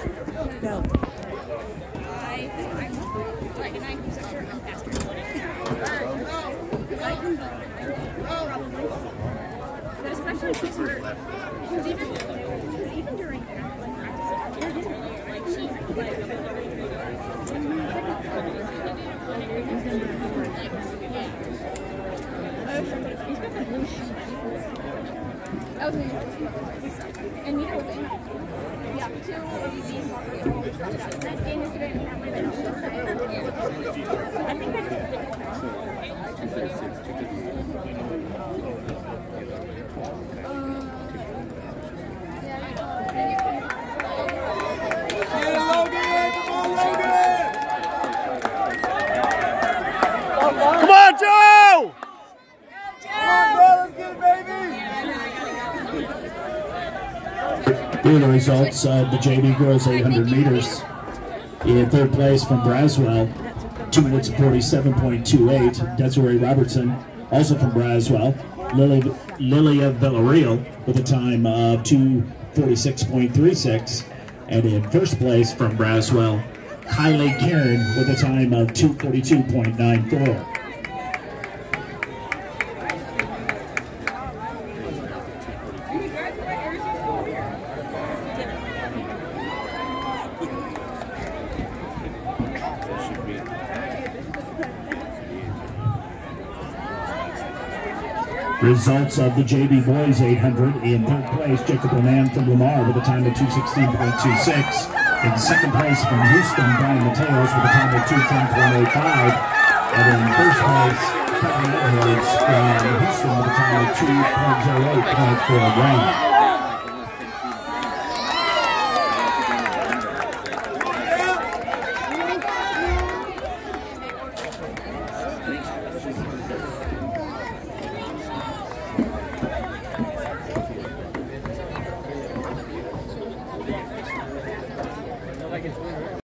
Go. I, I'm like a 90% sure I'm faster. Because I can probably. But especially hurt. Because even, because even during like practice, it didn't look like she And neither was Amy. Yeah, two ABCs. That game yesterday. I think I Here are the results of the JV girls 800 meters. In third place from Braswell, 2 minutes 47.28. Desiree Robertson, also from Braswell. Lily, Lilia Villarreal with a time of 246.36. And in first place from Braswell, Kylie Karen with a time of 242.94. Results of the JV Boys 800 in third place, Jacob Leman from Lamar with a time of 216.26. In second place from Houston, Brian Mateos with a time of 210.85. And in first place, Kevin Edwards from Houston with a time of 2.08.4 rank.